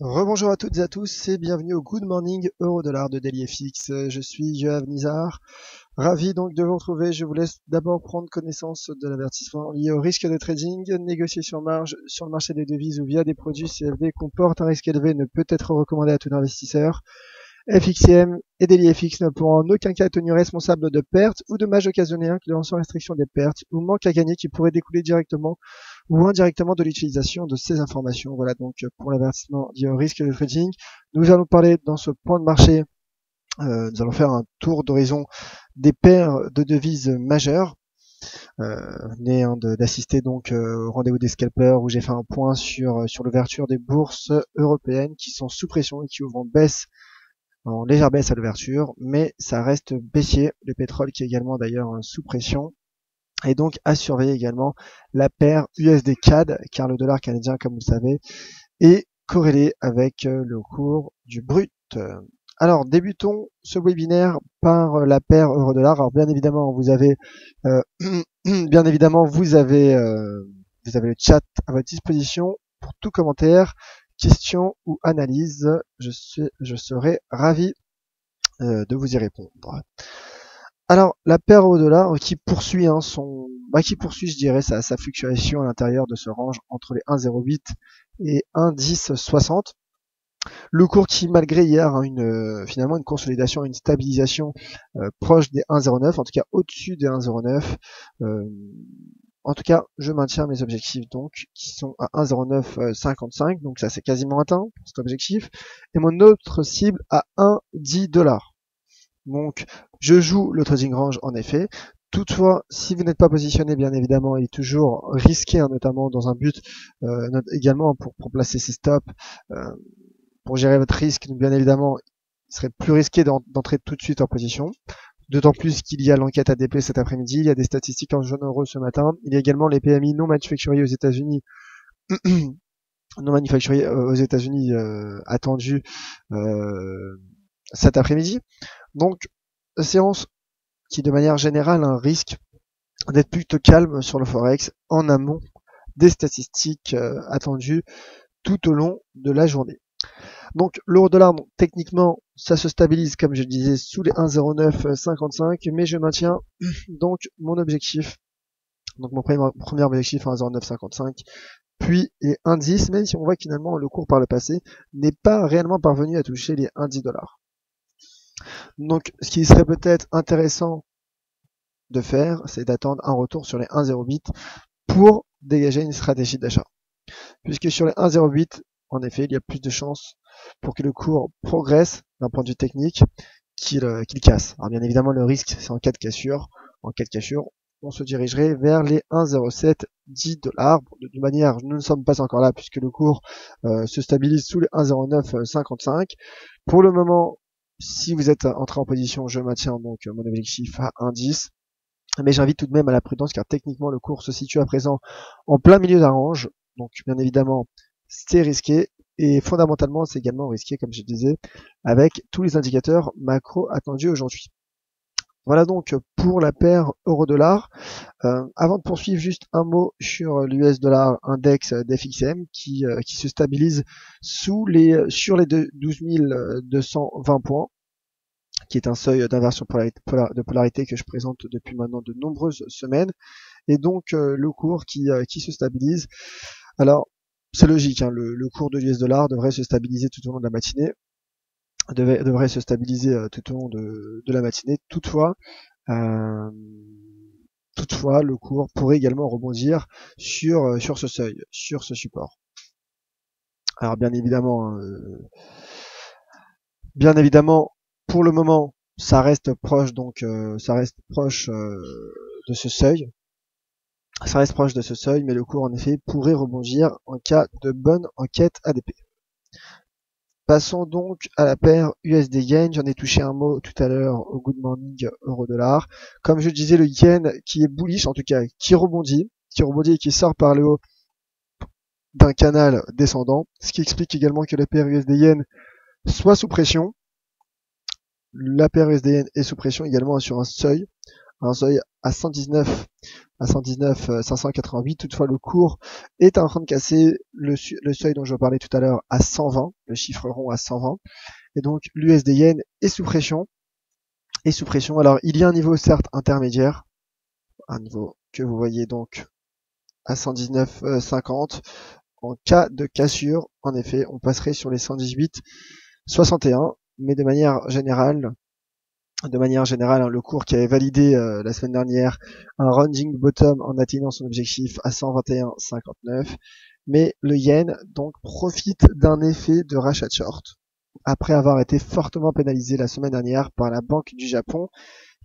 Rebonjour à toutes et à tous et bienvenue au Good Morning Euro Dollar de DailyFX. Je suis Joav Nizar. Ravi donc de vous retrouver. Je vous laisse d'abord prendre connaissance de l'avertissement lié au risque de trading. Négocier sur marge sur le marché des devises ou via des produits CFD comporte un risque élevé ne peut être recommandé à tout investisseur. FXM et DailyFX ne pourront en aucun cas être tenus responsables de pertes ou dommages occasionnés incluant sans restriction des pertes ou manque à gagner qui pourraient découler directement ou indirectement de l'utilisation de ces informations. Voilà donc pour l'avertissement lié au risque de trading. Nous allons parler dans ce point de marché, euh, nous allons faire un tour d'horizon des paires de devises majeures. Euh, venez d'assister donc euh, au rendez-vous des scalpers où j'ai fait un point sur, sur l'ouverture des bourses européennes qui sont sous pression et qui ouvrent en baisse en légère baisse à l'ouverture, mais ça reste baissier. Le pétrole qui est également d'ailleurs sous pression. Et donc à surveiller également la paire USD CAD, car le dollar canadien, comme vous le savez, est corrélé avec euh, le cours du brut. Alors débutons ce webinaire par euh, la paire euro-dollar. Alors bien évidemment, vous avez euh, bien évidemment vous avez vous avez le chat à votre disposition pour tout commentaire questions ou analyses, je, suis, je serai ravi euh, de vous y répondre. Alors la paire au dollar qui poursuit hein, son, bah, qui poursuit, je dirais, sa, sa fluctuation à l'intérieur de ce range entre les 1,08 et 1,1060. Le cours qui, malgré hier, hein, une, euh, finalement une consolidation, une stabilisation euh, proche des 1,09, en tout cas au-dessus des 1,09, euh, en tout cas, je maintiens mes objectifs donc qui sont à 1,0955, donc ça c'est quasiment atteint cet objectif, et mon autre cible à 1,10 dollars. Donc je joue le trading range en effet. Toutefois, si vous n'êtes pas positionné, bien évidemment, il est toujours risqué, hein, notamment dans un but, euh, également pour, placer ses stops, euh, pour gérer votre risque. Bien évidemment, il serait plus risqué d'entrer tout de suite en position. D'autant plus qu'il y a l'enquête ADP cet après-midi, il y a des statistiques en jaune heureux ce matin, il y a également les PMI non manufacturiers aux États-Unis, non manufacturiers euh, aux États-Unis euh, attendus euh, cet après-midi. Donc, séance qui de manière générale risque d'être plutôt calme sur le forex en amont des statistiques attendues tout au long de la journée. Donc l'euro dollar, techniquement, ça se stabilise, comme je le disais, sous les 1,0955, mais je maintiens donc mon objectif. Donc mon premier, objectif à 1,0955, puis les 1,10, même si on voit que finalement le cours par le passé n'est pas réellement parvenu à toucher les 1,10 dollars. Donc ce qui serait peut-être intéressant de faire, c'est d'attendre un retour sur les 1,08 pour dégager une stratégie d'achat. Puisque sur les 1,08, en effet, il y a plus de chances pour que le cours progresse d'un point de vue technique qu'il euh, casse. Alors bien évidemment, le risque, c'est en cas de cassure. En cas de cassure, on se dirigerait vers les 1,07 10 dollars. De toute manière, nous ne sommes pas encore là puisque le cours euh, se stabilise sous les 1,09 55. Pour le moment, si vous êtes entré en position, je maintiens donc mon objectif à 1,10. Mais j'invite tout de même à la prudence car techniquement le cours se situe à présent en plein milieu d'un range. Donc bien évidemment, c'est risqué et fondamentalement c'est également risqué comme je disais avec tous les indicateurs macro attendus aujourd'hui. Voilà donc pour la paire euro-dollar. Euh, avant de poursuivre, juste un mot sur l'US dollar index d'FXM qui, euh, qui se stabilise sous les, sur les 12 220 points, qui est un seuil d'inversion de polarité que je présente depuis maintenant de nombreuses semaines. Et donc euh, le cours qui, qui se stabilise. Alors c'est logique, hein, le, cours de l'US dollar devrait se stabiliser tout au long de la matinée, devrait, se stabiliser euh, tout au long de, la matinée. Toutefois, euh, toutefois, le cours pourrait également rebondir sur euh, sur ce seuil, sur ce support. Alors bien évidemment, hein, bien évidemment, pour le moment, ça reste proche donc ça reste proche de ce seuil ça reste proche de ce seuil, mais le cours en effet pourrait rebondir en cas de bonne enquête ADP. Passons donc à la paire USD Yen. J'en ai touché un mot tout à l'heure au Good Morning Euro Dollar. Comme je disais, le Yen qui est bullish, en tout cas qui rebondit, qui rebondit et qui sort par le haut d'un canal descendant, ce qui explique également que la paire USD Yen soit sous pression. La paire USD Yen est sous pression également sur un seuil un seuil à 119 à 119 588. Toutefois, le cours est en train de casser le, seuil dont je parlais tout à l'heure à 120, le chiffre rond à 120. Et donc l'USD Yen est sous pression. Est sous pression. Alors il y a un niveau certes intermédiaire, un niveau que vous voyez donc à 119,50. En cas de cassure, en effet, on passerait sur les 118,61. Mais de manière générale, de manière générale, hein, le cours qui avait validé euh, la semaine dernière un rounding bottom en atteignant son objectif à 121,59. Mais le yen donc profite d'un effet de rachat short après avoir été fortement pénalisé la semaine dernière par la Banque du Japon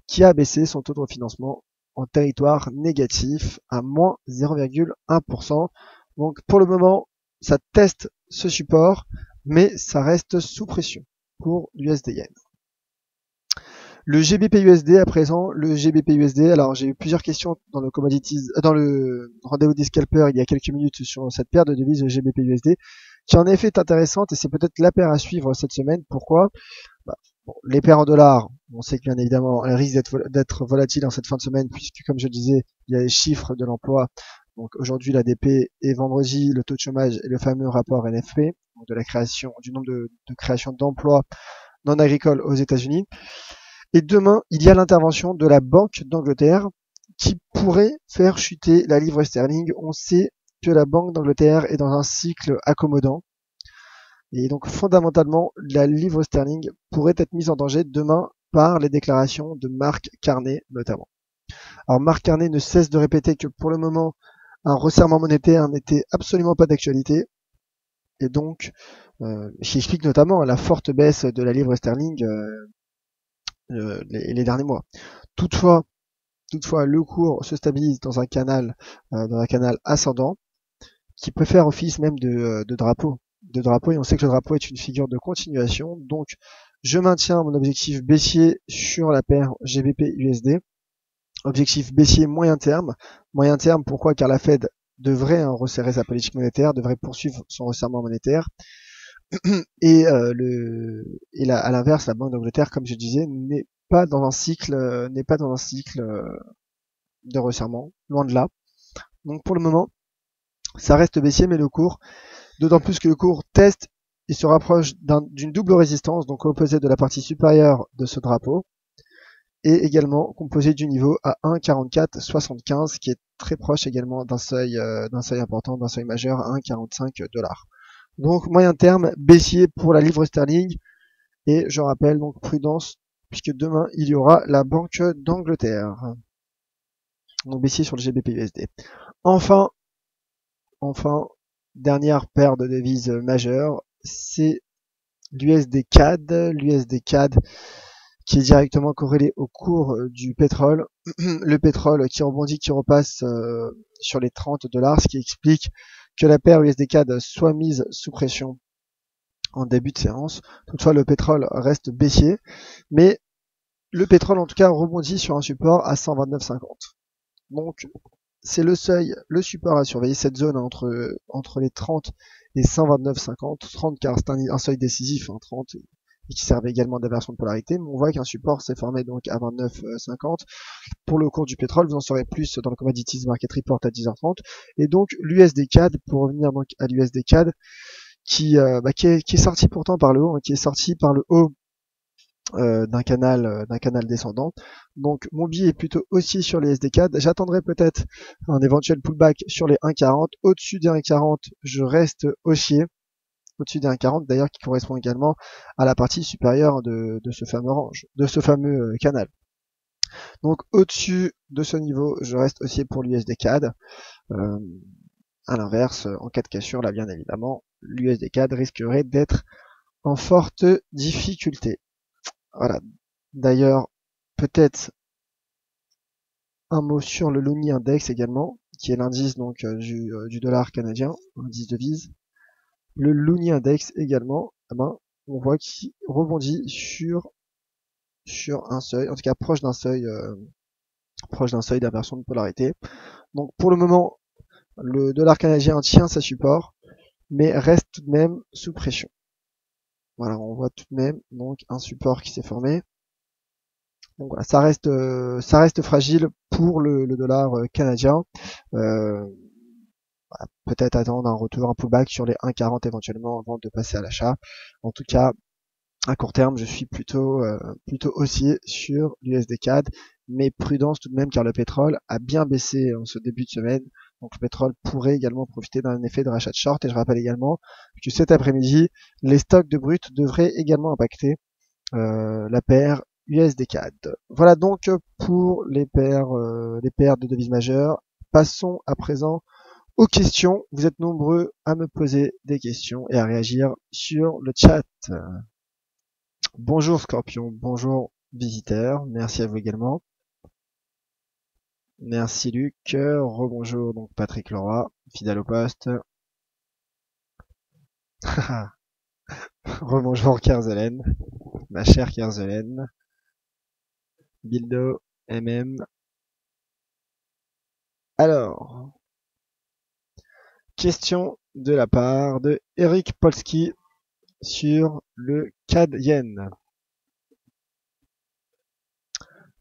qui a baissé son taux de refinancement en territoire négatif à moins 0,1%. Donc pour le moment, ça teste ce support, mais ça reste sous pression pour l'USD Yen. Le GBP USD à présent, le GBP USD. Alors j'ai eu plusieurs questions dans le commodities, euh, dans le rendez-vous des scalpers il y a quelques minutes sur cette paire de devises GBP USD, qui en effet est intéressante et c'est peut-être la paire à suivre cette semaine. Pourquoi? Bah, Les paires en dollars, on sait que bien évidemment elles risquent d'être volatiles en cette fin de semaine puisque comme je disais, il y a les chiffres de l'emploi. Donc aujourd'hui l'ADP et vendredi le taux de chômage et le fameux rapport NFP, donc de la création du nombre de, de créations d'emplois non agricoles aux États-Unis. Et demain, il y a l'intervention de la Banque d'Angleterre qui pourrait faire chuter la livre sterling. On sait que la Banque d'Angleterre est dans un cycle accommodant. Et donc fondamentalement, la livre sterling pourrait être mise en danger demain par les déclarations de Marc Carnet notamment. Alors Marc Carnet ne cesse de répéter que pour le moment, un resserrement monétaire n'était absolument pas d'actualité. Et donc, euh, qui explique notamment la forte baisse de la livre sterling euh, euh, les, derniers mois. Toutefois, toutefois, le cours se stabilise dans un canal, euh, dans un canal ascendant, qui peut faire office même de, euh, de drapeau, de drapeau. Et on sait que le drapeau est une figure de continuation. Donc, je maintiens mon objectif baissier sur la paire GBP USD. Objectif baissier moyen terme. Moyen terme, pourquoi? Car la Fed devrait resserrer sa politique monétaire, devrait poursuivre son resserrement monétaire. et euh, le et à l'inverse la Banque d'Angleterre comme je disais n'est pas dans un cycle euh, n'est pas dans un cycle euh, de resserrement loin de là. Donc pour le moment ça reste baissier mais le cours d'autant plus que le cours teste et se rapproche d'une double résistance donc opposée de la partie supérieure de ce drapeau et également composé du niveau à 1,4475 qui est très proche également d'un seuil d'un seuil important d'un seuil majeur à 1,45 dollars donc moyen terme, baissier pour la livre sterling. Et je rappelle donc prudence, puisque demain il y aura la Banque d'Angleterre. Donc baissier sur le GBP USD. Enfin, enfin, dernière paire de devises majeures, c'est l'USD CAD. L'USD CAD qui est directement corrélé au cours du pétrole. le pétrole qui rebondit, qui repasse euh, sur les 30 dollars, ce qui explique que la paire USD-CAD soit mise sous pression en début de séance. Toutefois, le pétrole reste baissier, mais le pétrole en tout cas rebondit sur un support à 129,50. Donc c'est le seuil, le support à surveiller, cette zone entre, entre les 30 et 129,50. 30 car c'est un, seuil décisif, hein, 30 et qui servait également d'inversion de polarité. On voit qu'un support s'est formé donc à 29,50. Pour le cours du pétrole, vous en saurez plus dans le Commodities Market Report à 10h30. Et donc l'USD CAD, pour revenir donc à l'USD CAD, qui, euh, bah, qui, est, qui, est, sorti pourtant par le haut, hein, qui est sorti par le haut euh, d'un canal euh, d'un canal descendant. Donc mon billet est plutôt aussi sur les SD4. J'attendrai peut-être un éventuel pullback sur les 1,40. Au-dessus des 1,40, je reste haussier au-dessus des 1,40 d'ailleurs qui correspond également à la partie supérieure de, ce fameux euh, canal. Donc au-dessus de ce niveau, je reste aussi pour l'USD CAD. Euh, à l'inverse, en cas de cassure, là bien évidemment, l'USD CAD risquerait d'être en forte difficulté. Voilà. D'ailleurs, peut-être un mot sur le Luni Index également, qui est l'indice donc euh, du, du dollar canadien, indice de vise. Le Looney Index également, eh ben, on voit qu'il rebondit sur un seuil, en tout cas proche d'un seuil euh, proche d'un seuil d'inversion de polarité. Donc pour le moment, le dollar canadien tient sa support, mais reste tout de même sous pression. Voilà, on voit tout de même donc un support qui s'est formé Donc voilà, ça reste, ça reste fragile pour le, dollar canadien. Peut-être attendre un retour un pullback sur les 1,40 éventuellement avant de passer à l'achat. En tout cas, à court terme, je suis plutôt plutôt haussier sur l'USD CAD, mais prudence tout de même car le pétrole a bien baissé en ce début de semaine. Donc le pétrole pourrait également profiter d'un effet de rachat de short. Et je rappelle également que cet après-midi, les stocks de brut devraient également impacter euh, la paire USD CAD. Voilà donc pour les paires, euh, les paires de devises majeures. Passons à présent aux questions. Vous êtes nombreux à me poser des questions et à réagir sur le chat. Bonjour Scorpion, bonjour visiteurs, merci à vous également. Merci Luc. Rebonjour donc Patrick Leroy, fidèle au poste. Rebonjour Kerzelen, ma chère Kerzelen. Bildo, MM. Alors, question de la part de Eric Polski sur le CAD Yen.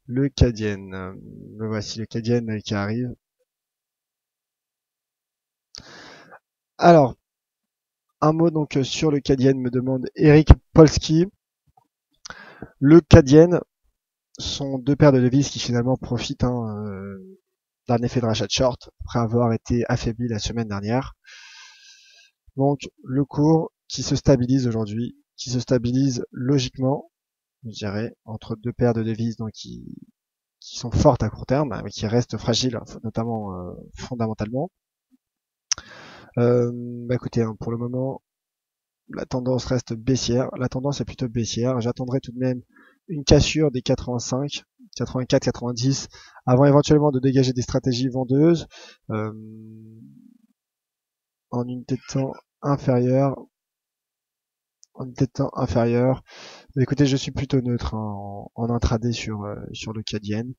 Le Cadienne. Me voici le Cadienne qui arrive. Alors, un mot donc sur le Cadienne me demande Eric Polski. Le Cadienne sont deux paires de devises qui finalement profitent hein, euh, d'un effet de rachat de short après avoir été affaibli la semaine dernière. Donc le cours qui se stabilise aujourd'hui, qui se stabilise logiquement je dirais, entre deux paires de devises donc qui, qui sont fortes à court terme, mais qui restent fragiles, notamment euh, fondamentalement. Euh, bah écoutez, hein, pour le moment, la tendance reste baissière. La tendance est plutôt baissière. J'attendrai tout de même une cassure des 85, 84, 90, avant éventuellement de dégager des stratégies vendeuses euh, en unité de temps inférieure en étant inférieur. Mais écoutez, je suis plutôt neutre hein, en, intraday sur euh, sur le Cadienne.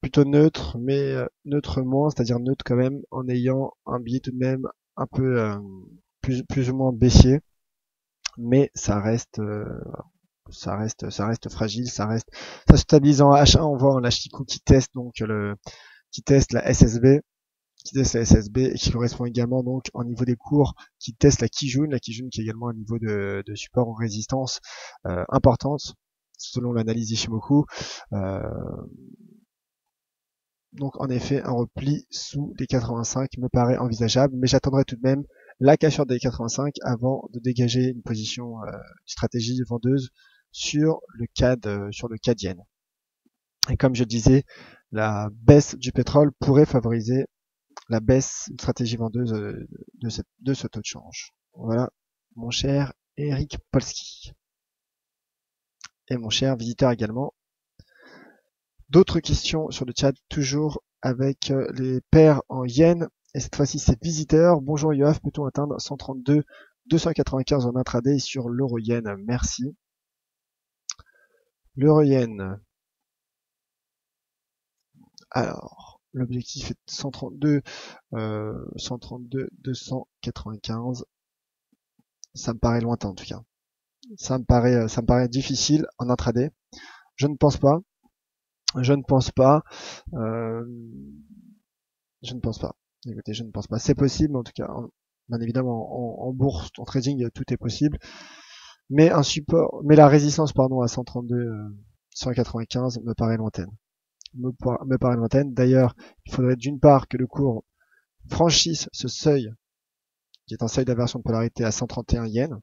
Plutôt neutre, mais euh, neutre moins, c'est-à-dire neutre quand même, en ayant un billet tout de même un peu euh, plus plus ou moins baissier. Mais ça reste ça reste ça reste fragile, ça reste ça stabilise en H1, on voit en H qui teste donc le qui teste la SSB qui teste la SSB et qui correspond également donc au niveau des cours qui teste la Kijun, la Kijun qui est également un niveau de, support en résistance euh, importante selon l'analyse d'Ishimoku. Euh, donc en effet un repli sous les 85 me paraît envisageable, mais j'attendrai tout de même la cassure des 85 avant de dégager une position euh, stratégie vendeuse sur le CAD euh, sur le CAD Et comme je disais, la baisse du pétrole pourrait favoriser la baisse, une stratégie vendeuse euh, de ce taux de change. Voilà, mon cher Eric Polski. Et mon cher visiteur également. D'autres questions sur le chat, toujours avec euh, les paires en yens. Et cette fois-ci, c'est visiteur. Bonjour Yoav, peut-on atteindre 132, 295 en intraday sur l'euro yen Merci. Yen. Alors, L'objectif est 132, euh, 132, 295. Ça me paraît lointain en tout cas. Ça me paraît, euh, ça me paraît difficile en intraday. Je ne pense pas. Je ne pense pas. Euh, je ne pense pas. Écoutez, je ne pense pas. C'est possible, en tout cas. bien évidemment, en, bourse, en trading, tout est possible. Mais un support, mais la résistance, pardon, à 132, 195 euh, me paraît lointaine me, paraît lointaine. D'ailleurs, il faudrait d'une part que le cours franchisse ce seuil, qui est un seuil d'aversion de polarité à 131 yens,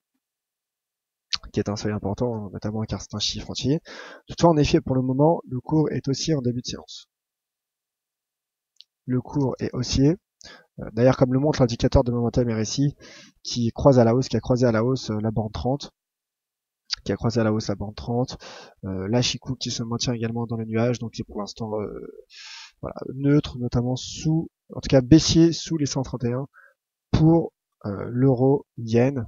qui est un seuil important, notamment car c'est un chiffre entier. Toutefois, en effet, pour le moment, le cours est haussier en début de séance. Le cours est haussier. Euh, d'ailleurs, comme le montre l'indicateur de momentum RSI, qui croise à la hausse, qui a croisé à la hausse euh, la bande 30, qui a croisé à la hausse la bande 30, euh, la Chikou qui se maintient également dans les nuages, donc c'est pour l'instant euh, voilà, neutre, notamment sous, en tout cas baissier sous les 131 pour euh, l'euro yen,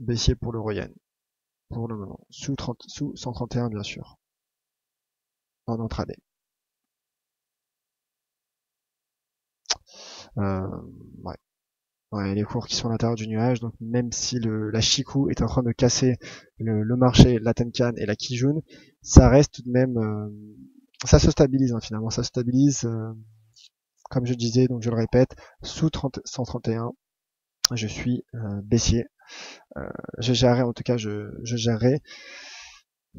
baissier pour l'euro yen pour le moment, sous, 30, sous 131 bien sûr, en intraday. Euh, ouais. Ouais, les cours qui sont à l'intérieur du nuage. Donc même si le, la Shiku est en train de casser le, le marché, la Tenkan et la Kijun, ça reste tout de même, euh, ça se stabilise hein, finalement, ça se stabilise. Euh, comme je disais, donc je le répète, sous 30, 131, je suis euh, baissier. je gérerai, en tout cas, je, je gérerai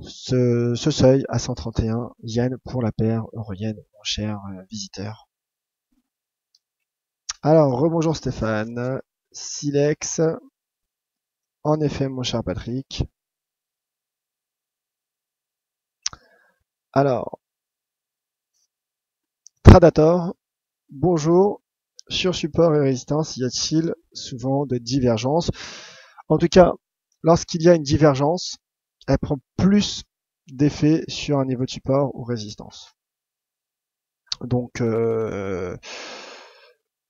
ce, ce, seuil à 131 yens pour la paire euro-yen, mon cher visiteur. Alors, rebonjour Stéphane. Silex. En effet, mon cher Patrick. Alors, Tradator, bonjour. Sur support et résistance, y a-t-il souvent des divergences? En tout cas, lorsqu'il y a une divergence, elle prend plus d'effet sur un niveau de support ou résistance. Donc, euh,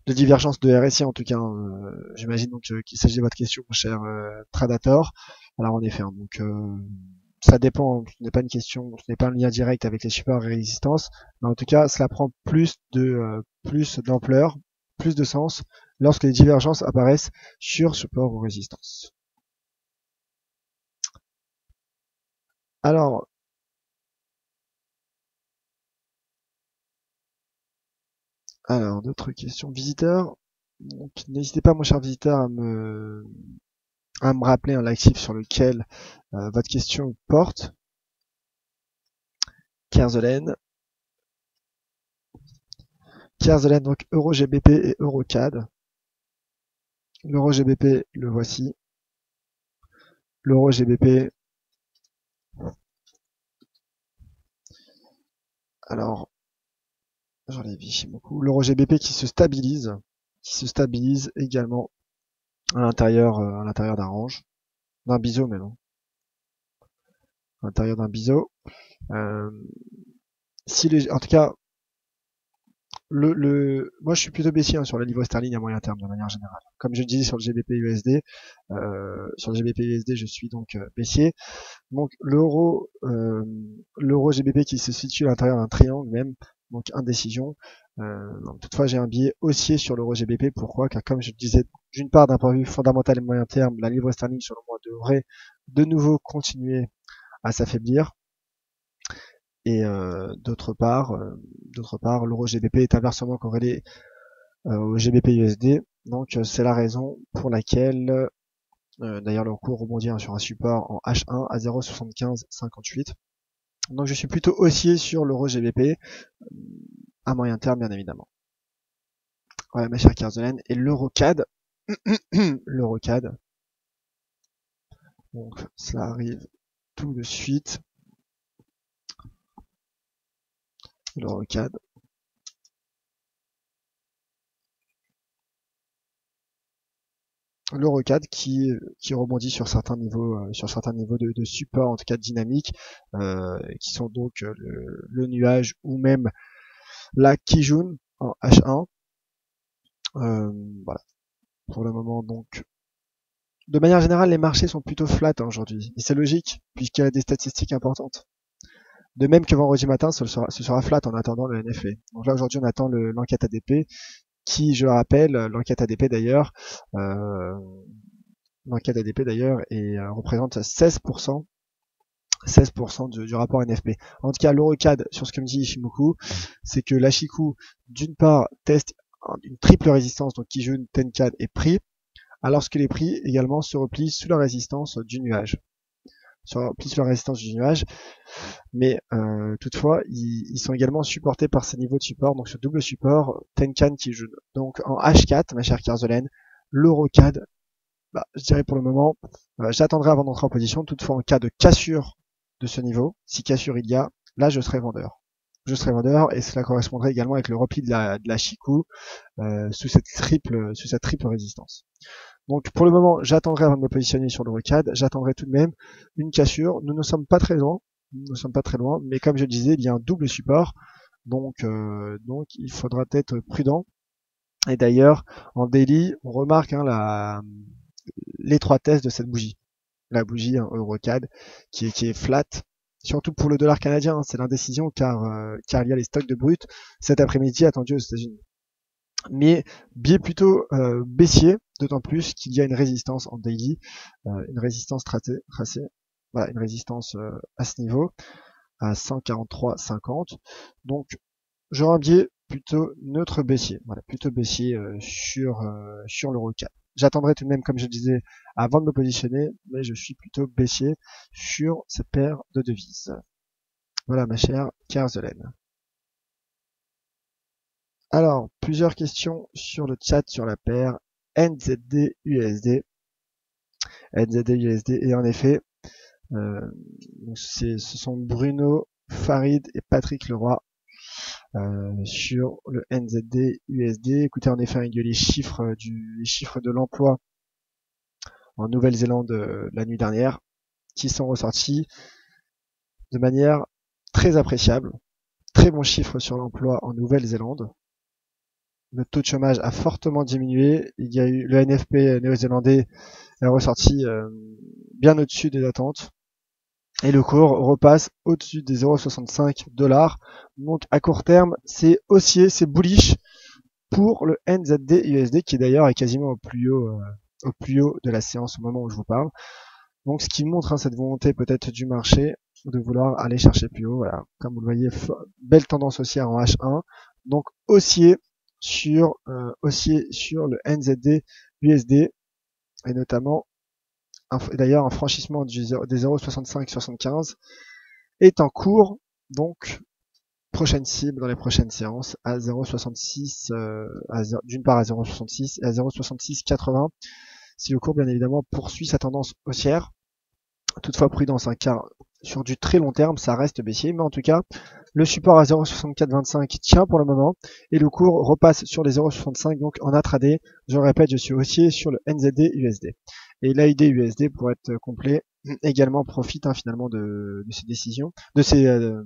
de divergence de RSI en tout cas. Hein, euh, j'imagine donc euh, qu'il s'agit de votre question, mon cher euh, Tradator. Alors en effet, hein, donc ça dépend. Ce n'est pas une question, ce n'est pas un lien direct avec les supports et résistances, mais en tout cas, cela prend plus de plus d'ampleur, plus de sens lorsque les divergences apparaissent sur support ou résistance. Alors, Alors, d'autres questions. Visiteurs. Donc, n'hésitez pas, mon cher visiteur, à me, rappeler un l'actif sur lequel euh, votre question porte. Kerzelen. Kerzelen, donc EuroGBP et EuroCAD. GBP, le voici. GBP. Alors, j'en ai beaucoup. L'euro GBP qui se stabilise, qui se stabilise également à l'intérieur, euh, à l'intérieur d'un range, d'un biseau même. Hein. À l'intérieur d'un biseau. Euh, si les, en tout cas, le, le, moi je suis plutôt baissier hein, sur la livre sterling à moyen terme de manière générale. Comme je disais sur le GBP USD, euh, sur le GBP USD je suis donc baissier. Donc l'euro, l'euro GBP qui se situe à l'intérieur d'un triangle même, donc indécision. Euh, toutefois, j'ai un biais haussier sur l'euro GBP. Pourquoi? Car comme je disais, d'une part, d'un point de vue fondamental et moyen terme, la livre sterling sur le mois devrait de nouveau continuer à s'affaiblir. Et euh, d'autre part, euh, d'autre part, l'euro GBP est inversement corrélé au GBP USD. Donc c'est la raison pour laquelle, d'ailleurs, le cours rebondit hein, sur un support en H1 à 0,7558. Donc je suis plutôt haussier sur l'euro GBP, à moyen terme bien évidemment. Ouais, ma chère Kerzelen, et l'eurocad, l'eurocad, donc cela arrive tout de suite. L'eurocad. l'Eurocad qui qui rebondit sur certains niveaux euh, sur certains niveaux de, support en tout cas dynamique euh, qui sont donc euh, le, nuage ou même la Kijun en H1 voilà. Pour le moment donc de manière générale les marchés sont plutôt flats aujourd'hui. Et c'est logique puisqu'il y a des statistiques importantes. De même que vendredi matin, ce sera, ce sera flat en attendant le NFA. Donc là aujourd'hui on attend l'enquête ADP qui, je rappelle, l'enquête ADP d'ailleurs, euh, l'enquête ADP d'ailleurs euh, représente 16%. 16% du, rapport NFP. En tout cas, l'Eurocad, sur ce que me dit Ishimoku, c'est que l'Ashiku, d'une part, teste une triple résistance, donc Kijun, Tenkan et prix, alors que les prix également se replient sous la résistance du nuage sur, plus la résistance du nuage. Mais euh, toutefois, ils, sont également supportés par ces niveaux de support, donc ce double support Tenkan qui joue donc en H4, ma chère Kerzelen, l'Eurocad, bah, je dirais pour le moment, euh, j'attendrai avant d'entrer en position, toutefois en cas de cassure de ce niveau, si cassure il y a, là je serai vendeur. Je serai vendeur et cela correspondrait également avec le repli de la, de la Shiku euh, sous cette triple sous cette triple résistance. Donc pour le moment, j'attendrai avant de me positionner sur le j'attendrai tout de même une cassure. Nous ne sommes pas très loin, nous ne sommes pas très loin, mais comme je disais, il y a un double support, donc euh, donc il faudra être prudent. Et d'ailleurs, en daily, on remarque hein, l'étroitesse de cette bougie, la bougie hein, Eurocad qui est qui est flat, surtout pour le dollar canadien, hein, c'est l'indécision car euh, car il y a les stocks de brut cet après-midi attendus aux États-Unis. Mais biais plutôt euh, baissier d'autant plus qu'il y a une résistance en daily, euh, une résistance tracée, voilà, une résistance euh, à ce niveau, à 143,50. Donc, j'aurais un biais plutôt neutre baissier, voilà, plutôt baissier sur, sur l'euro 4. J'attendrai tout de même, comme je disais, avant de me positionner, mais je suis plutôt baissier sur cette paire de devises. Voilà ma chère Karzelen. Alors, plusieurs questions sur le chat sur la paire NZD USD. NZD USD et en effet, euh, ce sont Bruno, Farid et Patrick Leroy euh, sur le NZD USD. Écoutez en effet les chiffres du les chiffres de l'emploi en Nouvelle-Zélande euh, la nuit dernière qui sont ressortis de manière très appréciable. Très bon chiffre sur l'emploi en Nouvelle-Zélande le taux de chômage a fortement diminué. Il y a eu le NFP néo-zélandais est ressorti euh, bien au-dessus des attentes. Et le cours repasse au-dessus des 0,65 dollars. Donc à court terme, c'est haussier, c'est bullish pour le NZD USD qui d'ailleurs est quasiment au plus haut, euh, au plus haut de la séance au moment où je vous parle. Donc ce qui montre hein, cette volonté peut-être du marché de vouloir aller chercher plus haut. Voilà, comme vous le voyez, belle tendance haussière en H1. Donc haussier sur euh, aussi sur le NZD USD et notamment d'ailleurs un franchissement des 0,65-75 est en cours. Donc prochaine cible dans les prochaines séances à 0,66 euh, d'une part à 0,66 et à 0,66,80 si le cours bien évidemment poursuit sa tendance haussière toutefois prudence hein, car sur du très long terme ça reste baissier. Mais en tout cas le support à 0,6425 tient pour le moment et le cours repasse sur les 0,65 donc en intraday. Je répète, je suis haussier sur le NZD USD. Et l'AID USD pour être complet également profite hein, finalement de, ces décisions, de ces euh,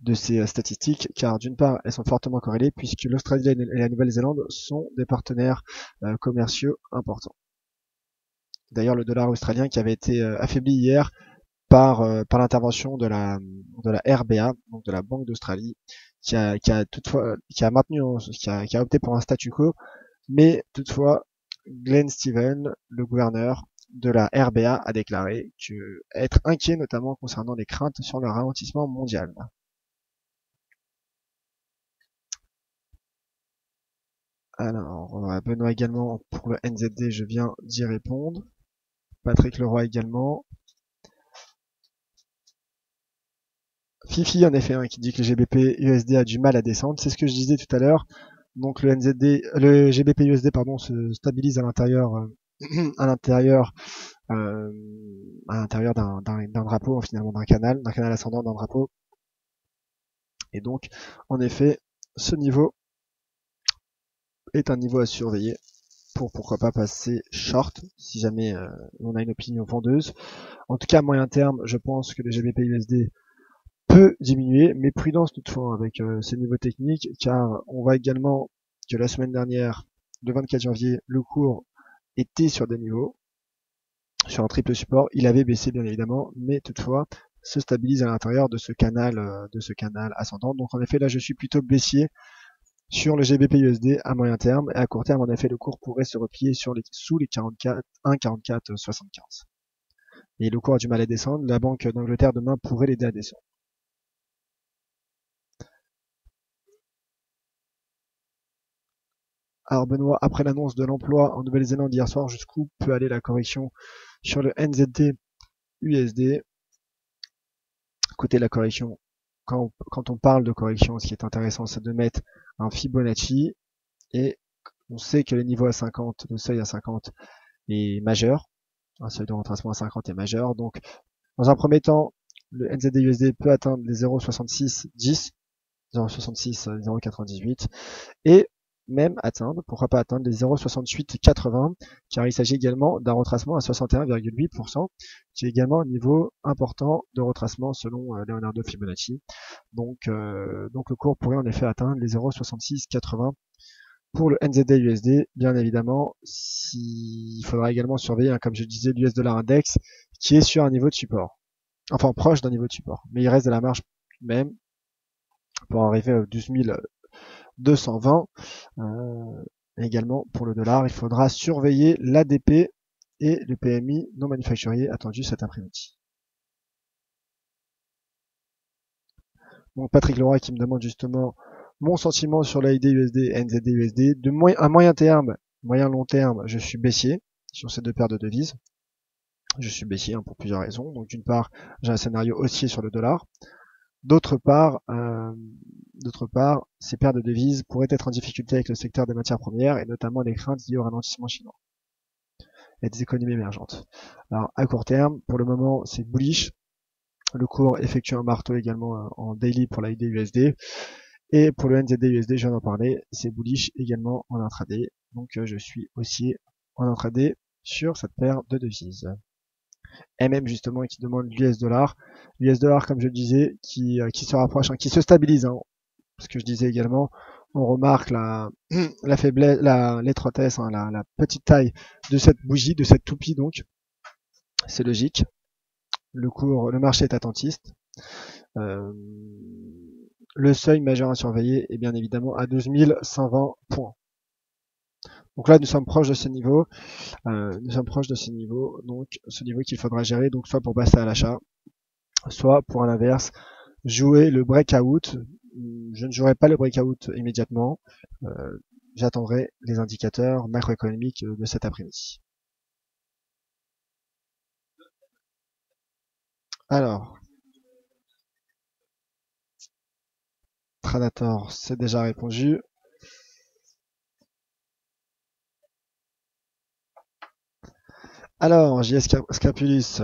de ces euh, statistiques, car d'une part, elles sont fortement corrélées, puisque l'Australie et la Nouvelle-Zélande sont des partenaires euh, commerciaux importants. D'ailleurs, le dollar australien qui avait été affaibli hier par euh, par l'intervention de la de la RBA, donc de la Banque d'Australie, qui a qui a toutefois qui a maintenu qui a, qui a opté pour un statu quo, mais toutefois Glenn Steven, le gouverneur de la RBA, a déclaré que être inquiet notamment concernant les craintes sur le ralentissement mondial. Alors, Benoît également pour le NZD, je viens d'y répondre. Patrick Leroy également. Fifi en effet hein, qui dit que le GBP USD a du mal à descendre, c'est ce que je disais tout à l'heure. Donc le NZD, le GBP USD pardon se stabilise à l'intérieur, euh, à l'intérieur, euh, à l'intérieur d'un drapeau finalement d'un canal, d'un canal ascendant d'un drapeau. Et donc en effet ce niveau est un niveau à surveiller pour pourquoi pas passer short si jamais euh, on a une opinion vendeuse. En tout cas à moyen terme, je pense que le GBP USD peut diminuer, mais prudence toutefois avec euh, ces niveaux techniques, car on voit également que la semaine dernière, le 24 janvier, le cours était sur des niveaux, sur un triple support, il avait baissé bien évidemment, mais toutefois se stabilise à l'intérieur de ce canal euh, de ce canal ascendant. Donc en effet là je suis plutôt baissier sur le GBP USD à moyen terme et à court terme en effet le cours pourrait se replier sur les sous les 44 1,4475. Et le cours a du mal à descendre, la Banque d'Angleterre demain pourrait l'aider à descendre. Alors Benoît, après l'annonce de l'emploi en Nouvelle-Zélande hier soir, jusqu'où peut aller la correction sur le NZD USD Écoutez, la correction, quand, on parle de correction, ce qui est intéressant, c'est de mettre un Fibonacci et on sait que le niveau à 50, le seuil à 50 est majeur. Un seuil de retracement à 50 est majeur. Donc, dans un premier temps, le NZD USD peut atteindre les 0,6610, 0,66, 0,98 et même atteindre, pourquoi pas atteindre les 0,6880, car il s'agit également d'un retracement à 61,8%, qui est également un niveau important de retracement selon euh, Leonardo Fibonacci. Donc, euh, donc le cours pourrait en effet atteindre les 0,6680 pour le NZD USD, bien évidemment, il faudra également surveiller, hein, comme je disais, l'US dollar index, qui est sur un niveau de support. Enfin, proche d'un niveau de support. Mais il reste de la marge même pour arriver à 12 000 220. Euh, également pour le dollar, il faudra surveiller l'ADP et le PMI non manufacturier attendu cet après-midi. Donc Patrick Leroy qui me demande justement mon sentiment sur l'AID USD, NZD. De moyen, à moyen terme, moyen long terme, je suis baissier sur ces deux paires de devises. Je suis baissier hein, pour plusieurs raisons. Donc d'une part, j'ai un scénario haussier sur le dollar. D'autre part, euh, d'autre part, ces paires de devises pourraient être en difficulté avec le secteur des matières premières et notamment les craintes liées au ralentissement chinois et des économies émergentes. Alors à court terme, pour le moment, c'est bullish. Le cours effectue un marteau également euh, en daily pour l'AID USD. Et pour le NZD USD, je viens d'en parler, c'est bullish également en intraday. Donc euh, je suis aussi en intraday sur cette paire de devises. MM justement qui demande l'US dollar. L'US dollar, comme je le disais, qui, euh, qui se rapproche, hein, qui se stabilise. Hein. Ce que je disais également, on remarque la, la faiblesse, la, l'étroitesse, hein, la, la, petite taille de cette bougie, de cette toupie donc. C'est logique. Le cours, le marché est attentiste. Euh, le seuil majeur à surveiller est bien évidemment à 12 120 points. Donc là, nous sommes proches de ce niveau. Euh, nous sommes proches de ce niveau, donc ce niveau qu'il faudra gérer, donc soit pour passer à l'achat, soit pour l'inverse jouer le breakout. Je ne jouerai pas le breakout immédiatement. Euh, J'attendrai les indicateurs macroéconomiques de cet après-midi. Alors, Tradator, c'est déjà répondu. Alors, JS Scapulus.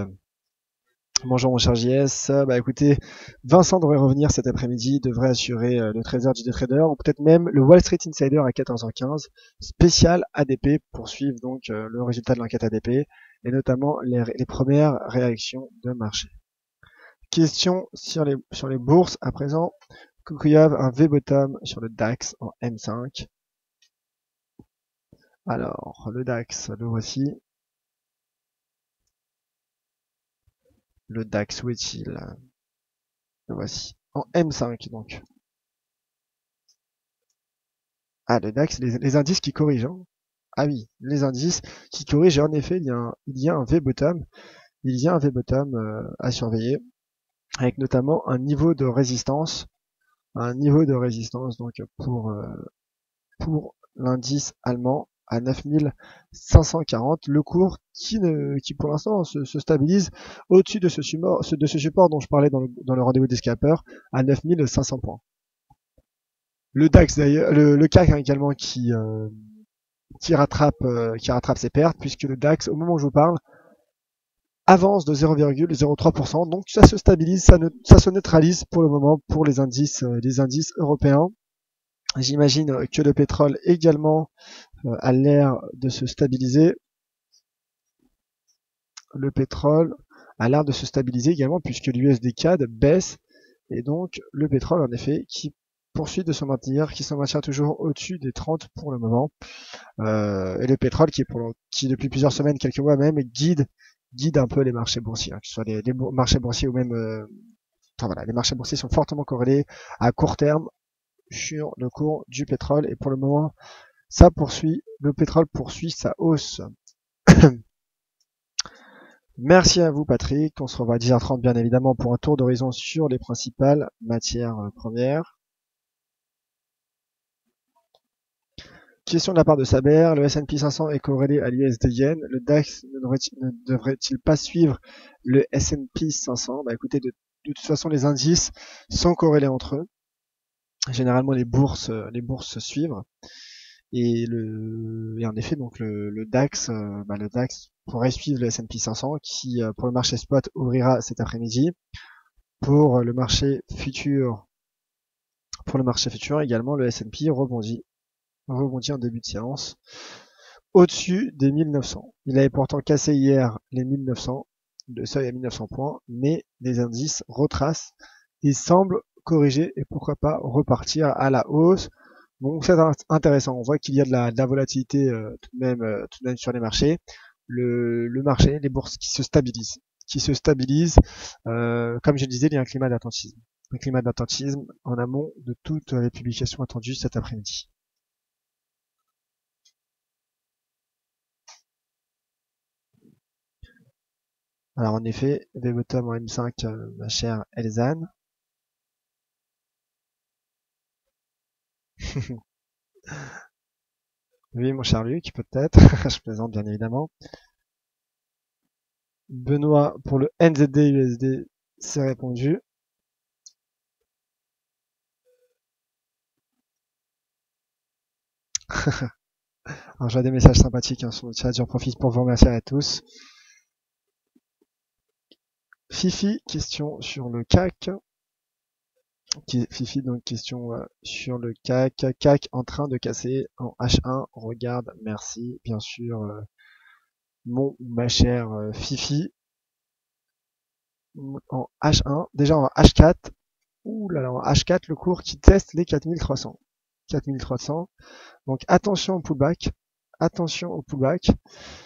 Bonjour mon cher JS. Bah écoutez, Vincent devrait revenir cet après-midi, devrait assurer euh, le trésor du trader ou peut-être même le Wall Street Insider à 14h15, spécial ADP pour suivre donc euh, le résultat de l'enquête ADP et notamment les, premières réactions de marché. Question sur les, bourses à présent. Kukuyav, un V-bottom sur le DAX en M5. Alors, le DAX, le voici. Le DAX, où est-il Le voici. En M5, donc. Ah, le DAX, les, indices qui corrigent. Hein. Ah oui, les indices qui corrigent. En effet, il y a un, il y a un V-bottom. Il y a un V-bottom euh, à surveiller. Avec notamment un niveau de résistance. Un niveau de résistance, donc, pour, euh, pour l'indice allemand à 9540. Le cours qui, ne, qui pour l'instant se, stabilise au-dessus de ce, support, de ce support dont je parlais dans le, dans le rendez-vous des scalpers à 9500 points. Le DAX d'ailleurs, le, le, CAC hein, également qui, euh, qui, rattrape, euh, qui rattrape ses pertes puisque le DAX au moment où je vous parle avance de 0,03%. Donc ça se stabilise, ça, ne, ça se neutralise pour le moment pour les indices, euh, les indices européens. J'imagine que le pétrole également euh, a l'air de se stabiliser. Le pétrole a l'air de se stabiliser également puisque l'USD CAD baisse et donc le pétrole en effet qui poursuit de se maintenir, qui se maintient toujours au-dessus des 30 pour le moment. Euh, et le pétrole qui, est pour, qui depuis plusieurs semaines, quelques mois même, guide guide un peu les marchés boursiers, hein, que ce soit les, marchés boursiers ou même euh, enfin voilà, les marchés boursiers sont fortement corrélés à court terme sur le cours du pétrole. Et pour le moment ça poursuit, le pétrole poursuit sa hausse. Merci à vous Patrick, on se revoit à 10h30 bien évidemment pour un tour d'horizon sur les principales matières euh, premières. Question de la part de Saber, le S&P 500 est corrélé à l'USD Yen, le DAX ne devrait-il pas suivre le S&P 500 Bah écoutez, de, de toute façon les indices sont corrélés entre eux généralement les bourses euh, les bourses suivent. Et le et en effet donc le, DAX euh, bah, le DAX pourrait suivre le S&P 500 qui euh, pour le marché spot ouvrira cet après-midi. Pour le marché futur pour le marché futur également le S&P rebondit rebondit en début de séance au-dessus des 1900 il avait pourtant cassé hier les 1900 le seuil à 1900 points mais les indices retracent et semblent corriger et pourquoi pas repartir à la hausse. Donc c'est intéressant, on voit qu'il y a de la, de la volatilité euh, tout, de même, euh, tout de même sur les marchés. Le, le, marché, les bourses qui se stabilisent, qui se stabilisent. Euh, comme je le disais, il y a un climat d'attentisme. Un climat d'attentisme en amont de toutes les publications attendues cet après-midi. Alors en effet, V-Bottom en M5, euh, ma chère Elzane. oui, mon cher Luc, peut-être. Je plaisante bien évidemment. Benoît, pour le NZD USD, c'est répondu. Alors, j'ai des messages sympathiques hein, sur le chat, j'en profite pour vous remercier à tous. Fifi, question sur le CAC. Fifi, donc question euh, sur le CAC. CAC en train de casser en H1. Regarde, merci, bien sûr, euh, mon ma chère euh, Fifi. En H1, déjà en H4. Ouh là là, en H4, le cours qui teste les 4300. 4300. Donc attention au pullback. Attention au pullback.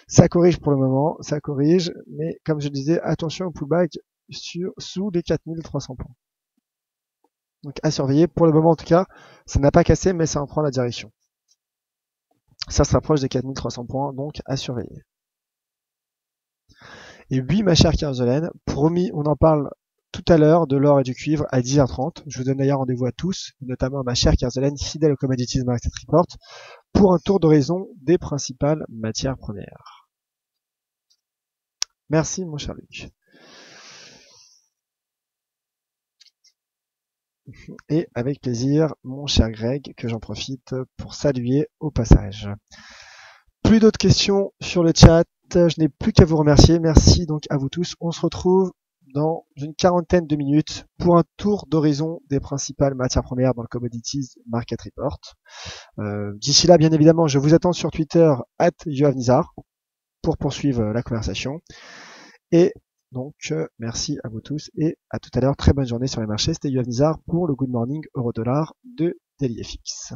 Ça corrige pour le moment, ça corrige, mais comme je disais, attention au pullback sur, sous les 4300 points. Donc à surveiller. Pour le moment en tout cas, ça n'a pas cassé, mais ça en prend la direction. Ça se rapproche des 4300 points, donc à surveiller. Et oui, ma chère Kerzolène, promis, on en parle tout à l'heure de l'or et du cuivre à 10h30. Je vous donne d'ailleurs rendez-vous à tous, notamment à ma chère Kerzolène, fidèle au Commodities Market Report, pour un tour d'horizon des principales matières premières. Merci mon cher Luc. Et avec plaisir, mon cher Greg, que j'en profite pour saluer au passage. Plus d'autres questions sur le chat, je n'ai plus qu'à vous remercier. Merci donc à vous tous. On se retrouve dans une quarantaine de minutes pour un tour d'horizon des principales matières premières dans le Commodities Market Report. Euh, d'ici là, bien évidemment, je vous attends sur Twitter at pour poursuivre la conversation. Et donc, euh, merci à vous tous et à tout à l'heure. Très bonne journée sur les marchés. C'était Yoann Nizar pour le Good Morning Euro Dollar de DailyFX.